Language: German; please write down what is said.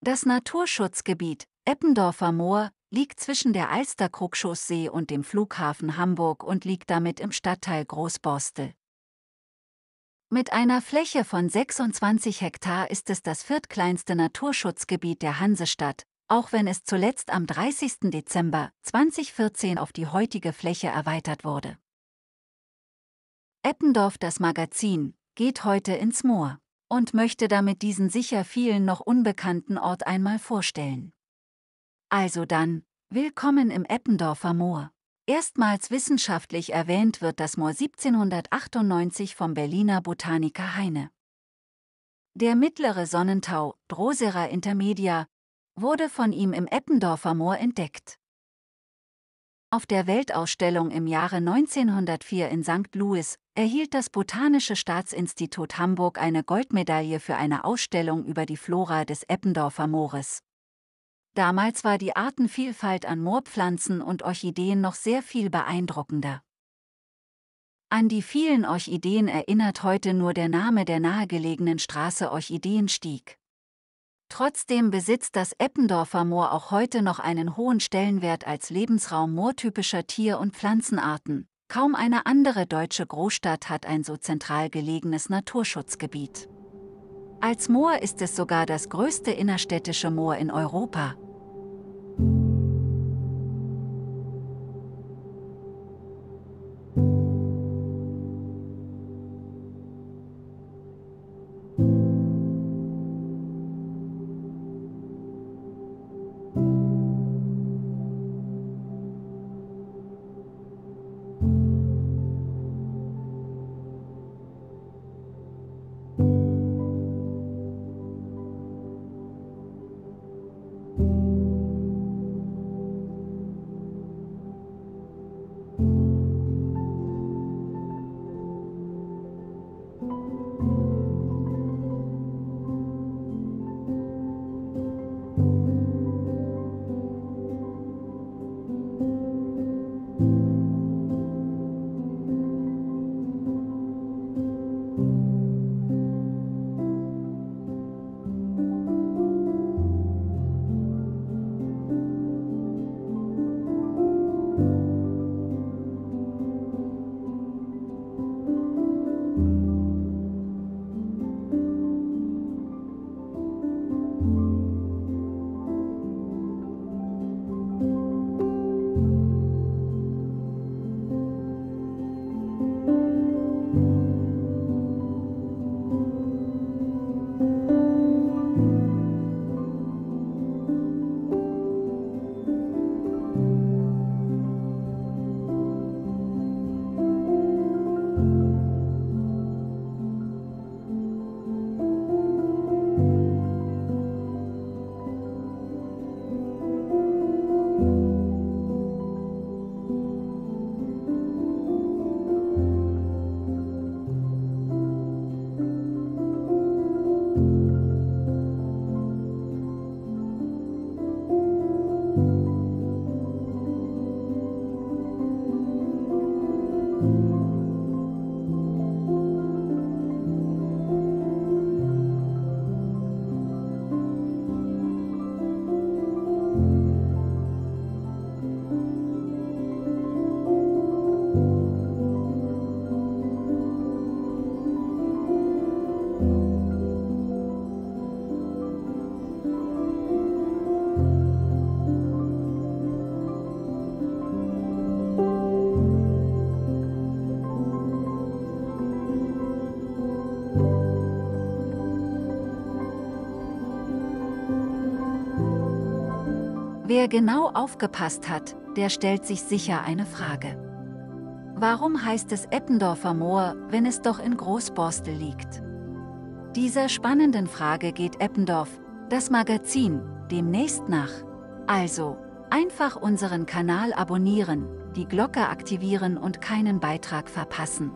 Das Naturschutzgebiet Eppendorfer Moor liegt zwischen der Alster-Kruckschusssee und dem Flughafen Hamburg und liegt damit im Stadtteil Großborstel. Mit einer Fläche von 26 Hektar ist es das viertkleinste Naturschutzgebiet der Hansestadt, auch wenn es zuletzt am 30. Dezember 2014 auf die heutige Fläche erweitert wurde. Eppendorf das Magazin geht heute ins Moor und möchte damit diesen sicher vielen noch unbekannten Ort einmal vorstellen. Also dann, willkommen im Eppendorfer Moor. Erstmals wissenschaftlich erwähnt wird das Moor 1798 vom Berliner Botaniker Heine. Der mittlere Sonnentau, Drosera intermedia, wurde von ihm im Eppendorfer Moor entdeckt. Auf der Weltausstellung im Jahre 1904 in St. Louis erhielt das Botanische Staatsinstitut Hamburg eine Goldmedaille für eine Ausstellung über die Flora des Eppendorfer Moores. Damals war die Artenvielfalt an Moorpflanzen und Orchideen noch sehr viel beeindruckender. An die vielen Orchideen erinnert heute nur der Name der nahegelegenen Straße Orchideenstieg. Trotzdem besitzt das Eppendorfer Moor auch heute noch einen hohen Stellenwert als Lebensraum moortypischer Tier- und Pflanzenarten. Kaum eine andere deutsche Großstadt hat ein so zentral gelegenes Naturschutzgebiet. Als Moor ist es sogar das größte innerstädtische Moor in Europa. Wer genau aufgepasst hat, der stellt sich sicher eine Frage. Warum heißt es Eppendorfer Moor, wenn es doch in Großborstel liegt? Dieser spannenden Frage geht Eppendorf, das Magazin, demnächst nach. Also, einfach unseren Kanal abonnieren, die Glocke aktivieren und keinen Beitrag verpassen.